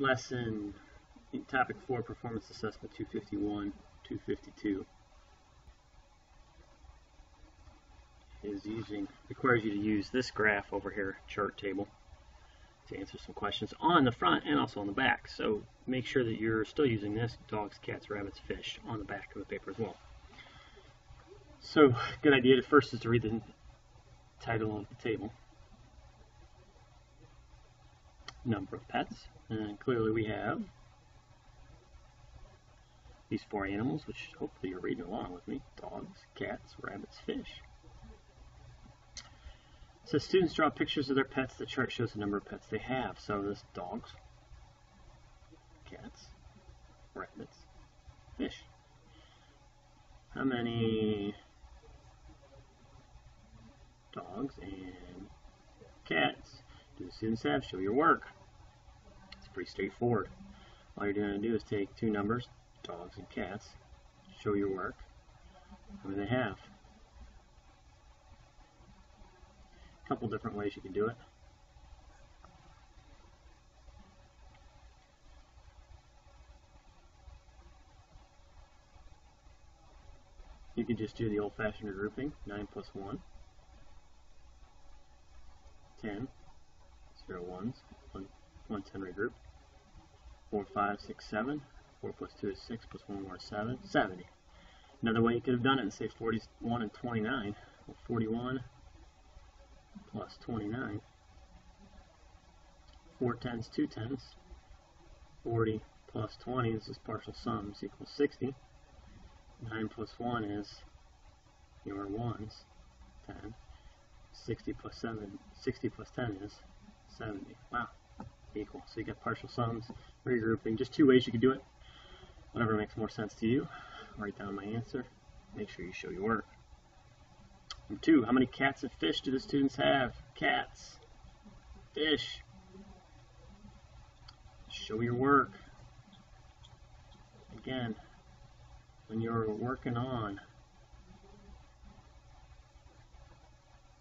lesson topic 4 performance assessment 251 252 is using requires you to use this graph over here chart table to answer some questions on the front and also on the back. So make sure that you're still using this dogs cats rabbits fish on the back of the paper as well. So good idea to first is to read the title of the table number of pets and clearly we have these four animals, which hopefully you're reading along with me. Dogs, cats, rabbits, fish. So students draw pictures of their pets. The chart shows the number of pets they have. So this dogs, cats, rabbits, fish. How many dogs and cats do the students have? Show your work pretty straightforward. All you're going to do is take two numbers, dogs and cats, show your work, what do they have? A couple different ways you can do it. You can just do the old-fashioned grouping, 9 plus 1, 10, 0 ones, 1, 1 10 regroup. 4, 5, 6, 7. 4 plus 2 is 6, plus 1 more is 7. 70. Another way you could have done it and say 41 and 29. Well, 41 plus 29. 4 tens, 2 tens. 40 plus 20, this is partial sums, equals 60. 9 plus 1 is your 1s, 10. 60 plus 7, 60 plus 10 is 70. Wow equal. So you get partial sums, regrouping, just two ways you can do it. Whatever makes more sense to you. Write down my answer. Make sure you show your work. Number two, how many cats and fish do the students have? Cats, fish. Show your work. Again, when you're working on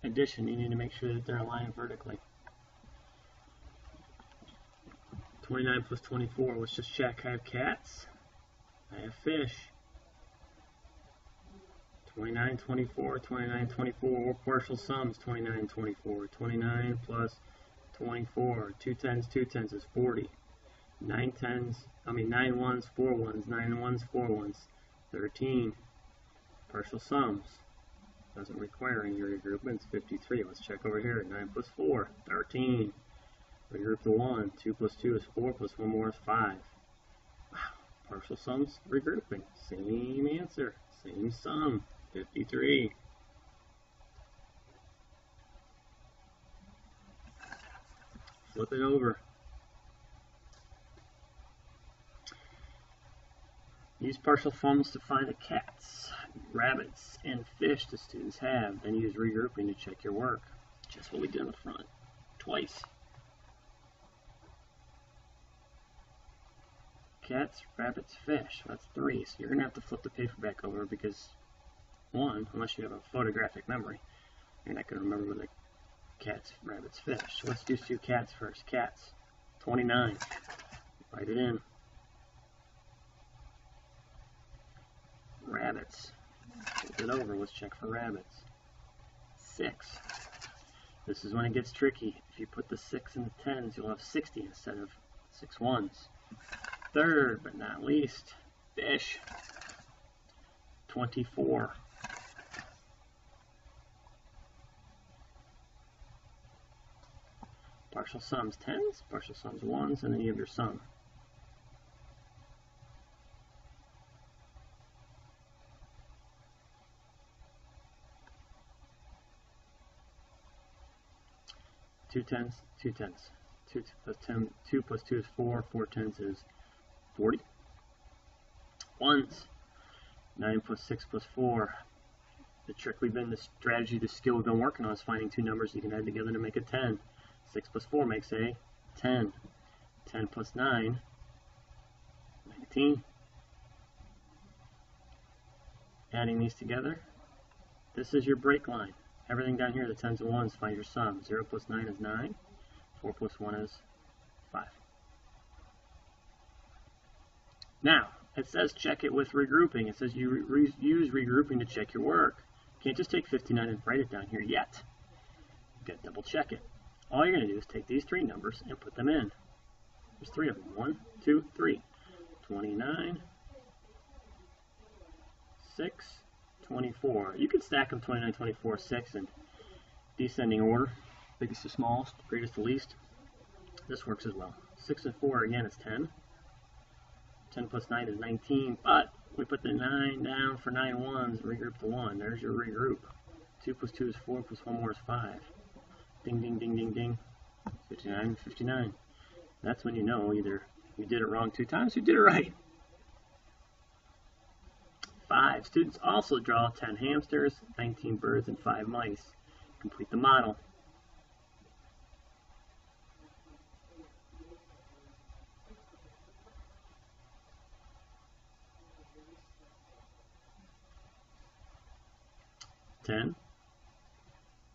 addition, you need to make sure that they're aligned vertically. 29 plus 24. Let's just check. I have cats. I have fish. 29, 24, 29, 24, or partial sums, 29, 24. 29 plus 24, 2 tens, 2 tens is 40. 9 tens, I mean 9 ones, 4 ones, 9 ones, 4 ones, 13. Partial sums, doesn't require any regroupments, 53. Let's check over here, 9 plus 4, 13. Regroup the 1. 2 plus 2 is 4, plus 1 more is 5. Wow. Partial sums, regrouping. Same answer. Same sum. 53. Flip it over. Use partial sums to find the cats, rabbits, and fish the students have. Then use regrouping to check your work. Just what we did in the front. Twice. Cats, rabbits, fish. That's three. So you're going to have to flip the paper back over because, one, unless you have a photographic memory, you're not going to remember the cats, rabbits, fish. So let's do two cats first. Cats, 29. Write it in. Rabbits. Flip it over. Let's check for rabbits. Six. This is when it gets tricky. If you put the six in the tens, you'll have 60 instead of six ones. Third but not least, fish. 24. Partial sums tens, partial sums ones, and then you have your sum. Two tens, two tens. Two plus ten, two plus two is four, four tens is 40. Ones. 9 plus 6 plus 4. The trick we've been, the strategy, the skill we've been working on is finding two numbers you can add together to make a 10. 6 plus 4 makes a 10. 10 plus 9, 19. Adding these together, this is your break line. Everything down here, the 10s and 1s, find your sum. 0 plus 9 is 9. 4 plus 1 is 5. Now, it says check it with regrouping. It says you re use regrouping to check your work. You can't just take 59 and write it down here yet. You gotta double check it. All you're gonna do is take these three numbers and put them in. There's three of them. One, two, three. 29, 6, 24. You can stack them 29, 24, 6 in descending order. Biggest to smallest, greatest to least. This works as well. 6 and 4, again, is 10. 10 plus 9 is 19, but we put the 9 down for 9 ones, regroup the 1. There's your regroup. 2 plus 2 is 4, plus 1 more is 5. Ding, ding, ding, ding, ding. 59, 59. That's when you know either you did it wrong two times, or you did it right. 5. Students also draw 10 hamsters, 19 birds, and 5 mice. Complete the model. Ten,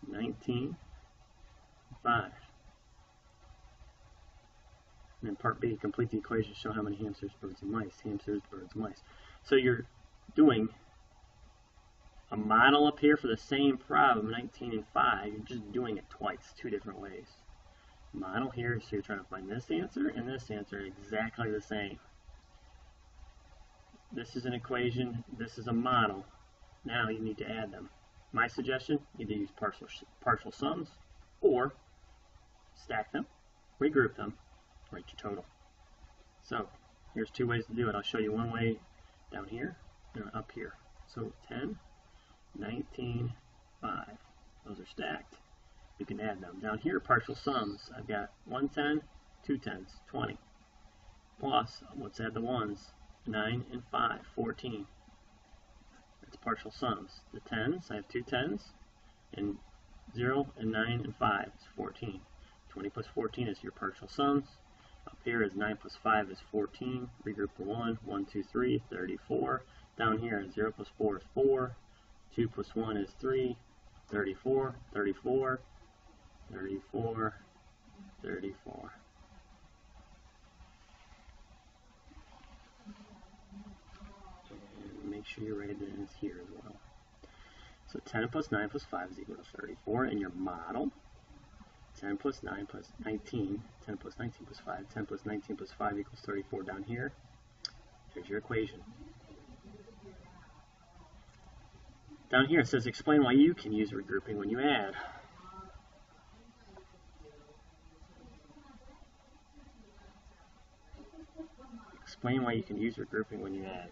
nineteen, five. And then part B, complete the equation, to show how many hamsters, birds, and mice. Hamsters, birds, mice. So you're doing a model up here for the same problem, 19 and 5. You're just doing it twice, two different ways. Model here, so you're trying to find this answer and this answer exactly the same. This is an equation, this is a model. Now you need to add them. My suggestion, either use partial, partial sums or stack them, regroup them, write your total. So here's two ways to do it. I'll show you one way down here and up here. So 10, 19, 5. Those are stacked. You can add them. Down here, partial sums. I've got 110, 2 tens, 20. Plus, let's add the ones. 9 and 5, 14. Partial sums. The tens, I have two tens, and 0 and 9 and 5 is 14. 20 plus 14 is your partial sums. Up here is 9 plus 5 is 14. Regroup the 1. 1, 2, 3, 34. Down here, 0 plus 4 is 4. 2 plus 1 is 3. 34, 34, 34, 34. And make sure you write it in here as well. So 10 plus 9 plus 5 is equal to 34. And your model 10 plus 9 plus 19, 10 plus 19 plus 5, 10 plus 19 plus 5 equals 34 down here. Here's your equation. Down here it says explain why you can use regrouping when you add. Explain why you can use regrouping when you add.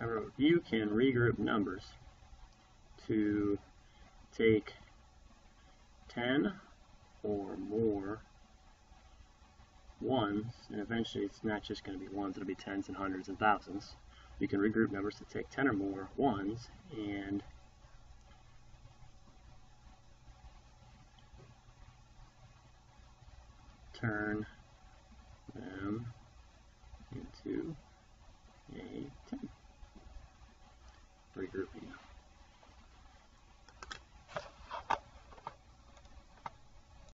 I wrote, you can regroup numbers to take 10 or more ones, and eventually it's not just going to be ones, it'll be tens and hundreds and thousands. You can regroup numbers to take 10 or more ones and turn them into a 10 regrouping.